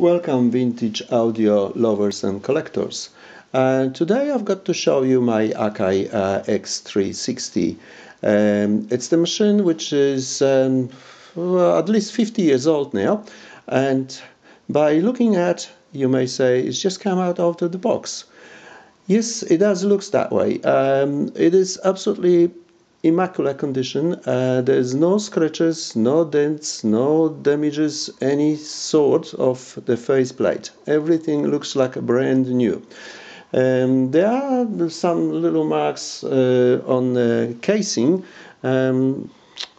Welcome vintage audio lovers and collectors. Uh, today I've got to show you my Akai uh, X360. Um, it's the machine which is um, well, at least 50 years old now and by looking at you may say it's just come out of the box. Yes, it does looks that way. Um, it is absolutely immaculate condition. Uh, there's no scratches, no dents, no damages, any sort of the faceplate. Everything looks like a brand new. Um, there are some little marks uh, on the casing, um,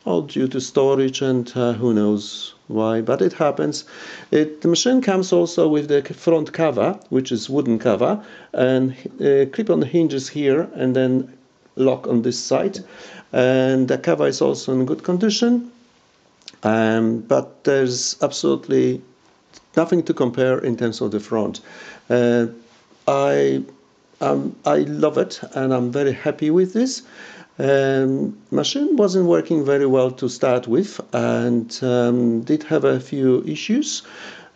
all due to storage and uh, who knows why, but it happens. It, the machine comes also with the front cover, which is wooden cover, and uh, clip on the hinges here and then lock on this side and the cover is also in good condition. Um, but there's absolutely nothing to compare in terms of the front. Uh, I um, I love it and I'm very happy with this. Um, machine wasn't working very well to start with and um, did have a few issues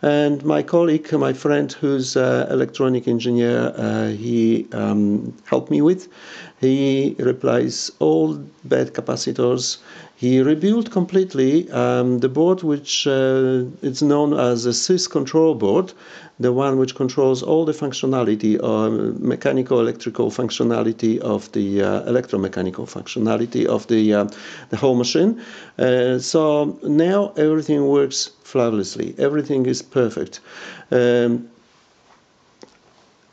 and my colleague, my friend, who's an electronic engineer, uh, he um, helped me with. He replaces all bad capacitors. He rebuilt completely um, the board, which uh, is known as a sys control board, the one which controls all the functionality, uh, mechanical, electrical functionality of the uh, electromechanical functionality of the uh, the whole machine. Uh, so now everything works flawlessly. Everything is perfect. Um,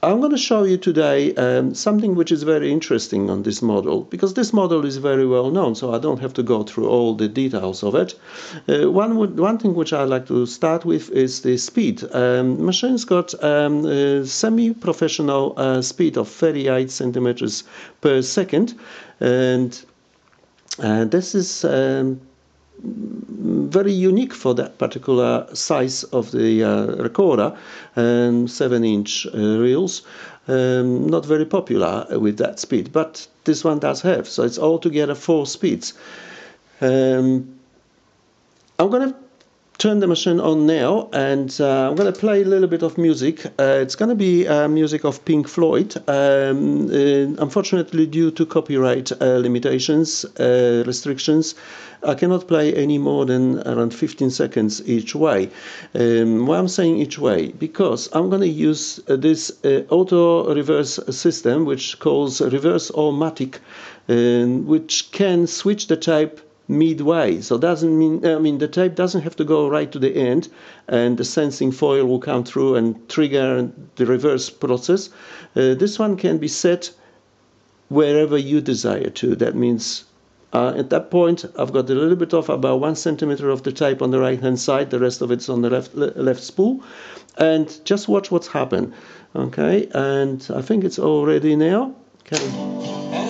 I'm going to show you today um, something which is very interesting on this model because this model is very well known so I don't have to go through all the details of it. Uh, one, one thing which I like to start with is the speed. Um, machine's got um, semi-professional uh, speed of 38 centimeters per second and uh, this is um, very unique for that particular size of the uh, recorder, um, 7 inch uh, reels. Um, not very popular with that speed, but this one does have, so it's altogether four speeds. Um, I'm going to turn the machine on now and uh, I'm going to play a little bit of music. Uh, it's going to be uh, music of Pink Floyd. Um, uh, unfortunately, due to copyright uh, limitations, uh, restrictions, I cannot play any more than around 15 seconds each way. Um, why I'm saying each way? Because I'm going to use this auto reverse system which calls reverse-o-matic, which can switch the tape midway. So doesn't mean I mean the tape doesn't have to go right to the end, and the sensing foil will come through and trigger the reverse process. Uh, this one can be set wherever you desire to. That means. Uh, at that point, I've got a little bit of about one centimeter of the tape on the right hand side, the rest of it's on the left left spool, and just watch what's happened. Okay, and I think it's all ready now. Okay.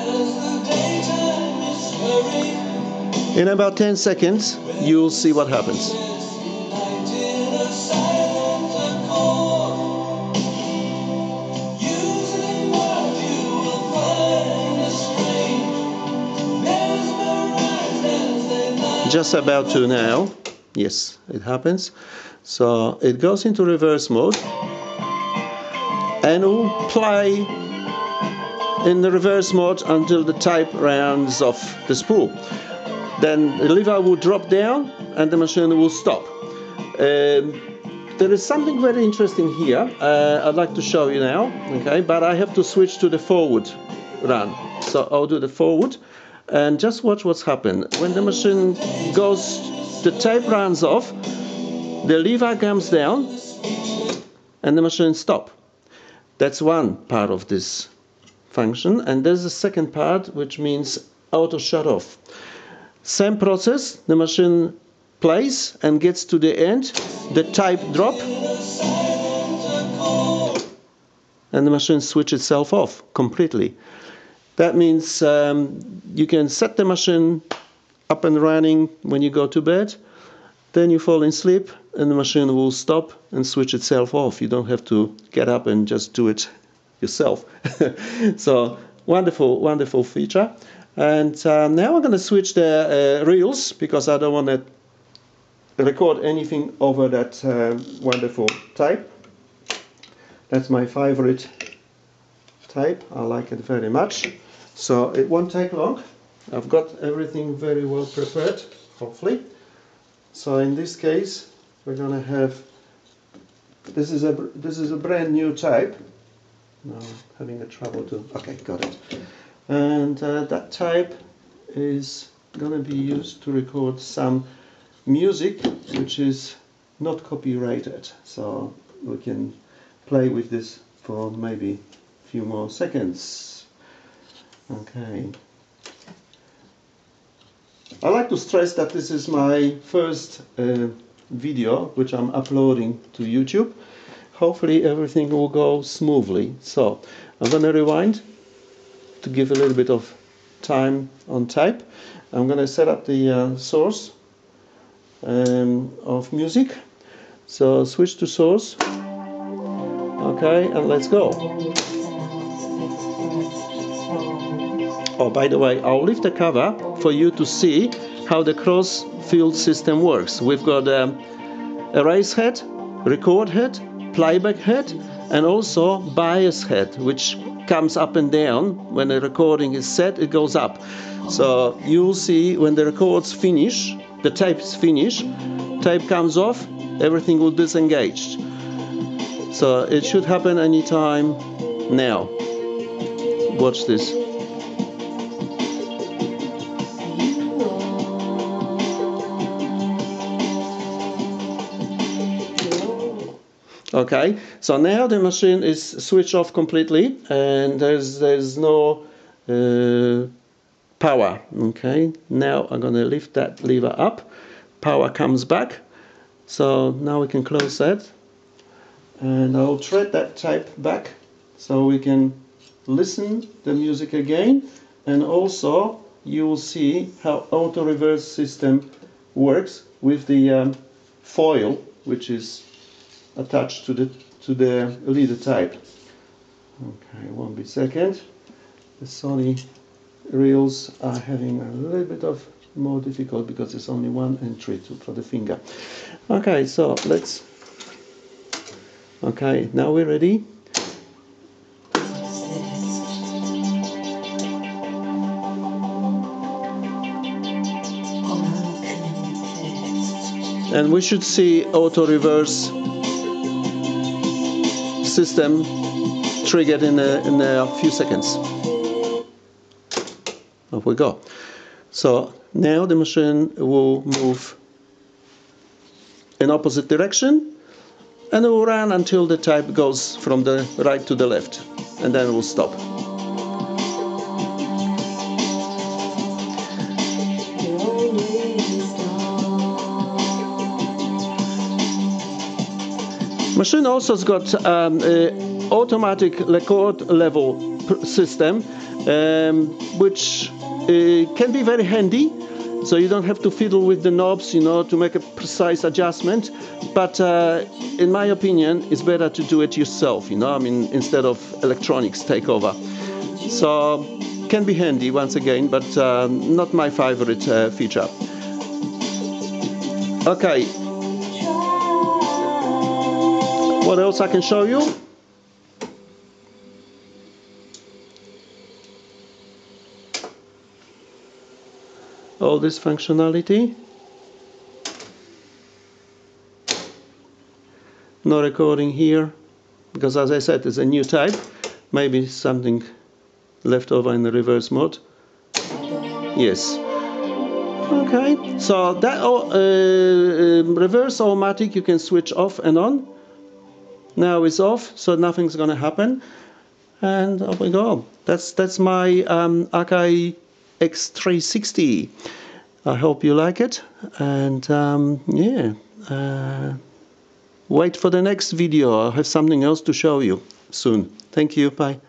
In about 10 seconds, you'll see what happens. Just about to now. Yes, it happens. So it goes into reverse mode and will play in the reverse mode until the tape rounds off the spool then the lever will drop down and the machine will stop. Um, there is something very interesting here uh, I'd like to show you now, okay, but I have to switch to the forward run. So I'll do the forward and just watch what's happened. When the machine goes, the tape runs off, the lever comes down and the machine stop. That's one part of this function and there's a second part which means auto shut off. Same process, the machine plays and gets to the end, the type drop, and the machine switches itself off completely. That means um, you can set the machine up and running when you go to bed, then you fall in sleep, and the machine will stop and switch itself off. You don't have to get up and just do it yourself. so wonderful, wonderful feature. And uh, now I'm going to switch the uh, reels because I don't want to record anything over that uh, wonderful type. That's my favorite type. I like it very much. So it won't take long. I've got everything very well prepared, hopefully. So in this case, we're gonna have this is a this is a brand new type. Now having a trouble to okay, got it. And uh, that type is gonna be used to record some music which is not copyrighted. So we can play with this for maybe a few more seconds. Okay. I like to stress that this is my first uh, video which I'm uploading to YouTube. Hopefully everything will go smoothly. So I'm to rewind to give a little bit of time on type. I'm going to set up the uh, source um, of music. So switch to source. Okay, and let's go. Oh, by the way, I'll leave the cover for you to see how the cross field system works. We've got um, erase head, record head, playback head, and also bias head, which comes up and down. When the recording is set, it goes up. So you'll see when the records finish, the tape is finished, tape comes off, everything will disengage. So it should happen anytime now. Watch this. Okay, so now the machine is switched off completely and there's there's no uh, power. Okay, now I'm gonna lift that lever up, power comes back. So now we can close that and I'll thread that tape back so we can listen the music again and also you will see how auto reverse system works with the um, foil which is attached to the to the leader type. Okay, one bit second. The Sony reels are having a little bit of more difficult because it's only one entry to, for the finger. Okay, so let's. Okay, now we're ready. And we should see auto reverse system triggered in a, in a few seconds. Off we go. So now the machine will move in opposite direction and it will run until the type goes from the right to the left and then it will stop. Machine also has got um, automatic record level system, um, which uh, can be very handy. So you don't have to fiddle with the knobs, you know, to make a precise adjustment. But uh, in my opinion, it's better to do it yourself, you know. I mean, instead of electronics take over. So can be handy once again, but uh, not my favorite uh, feature. Okay, what else I can show you? All this functionality. No recording here because as I said it's a new type. Maybe something left over in the reverse mode. Yes. Okay, so that uh, uh, reverse automatic you can switch off and on now it's off, so nothing's going to happen. And off we go. That's that's my um, Akai X360. I hope you like it. And um, yeah, uh, wait for the next video. I'll have something else to show you soon. Thank you. Bye.